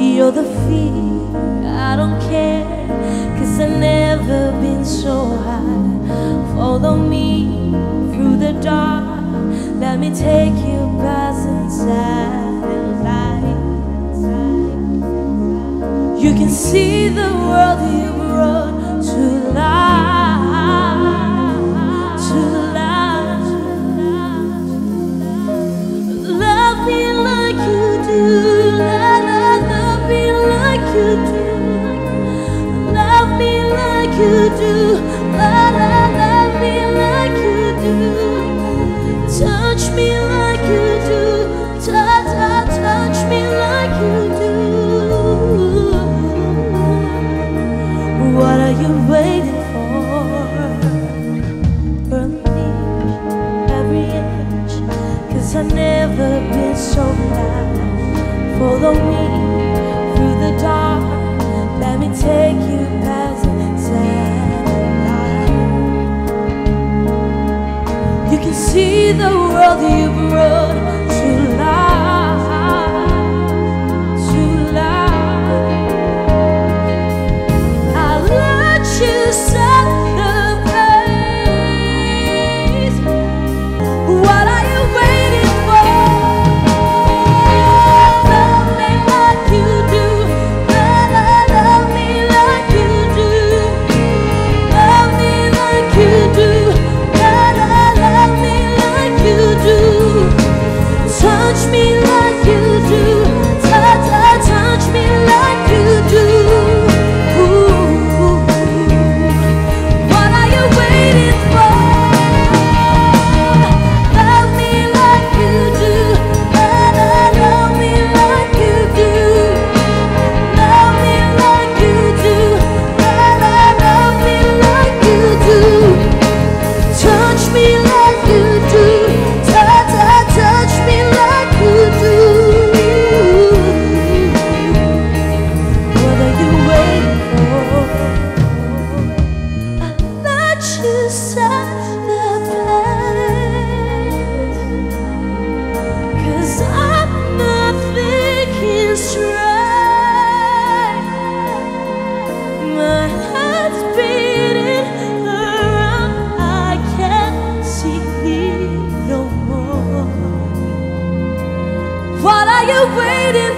You're the fear, I don't care. Cause I've never been so high. Follow me through the dark. Let me take you past inside the light. You can see the world do. Love, me like you do. Touch me like you do. Touch, touch, me like you do. What are you waiting for? Me, every I've never been so. Follow me through the dark. Let me take you past You can see the world you brought are you waiting?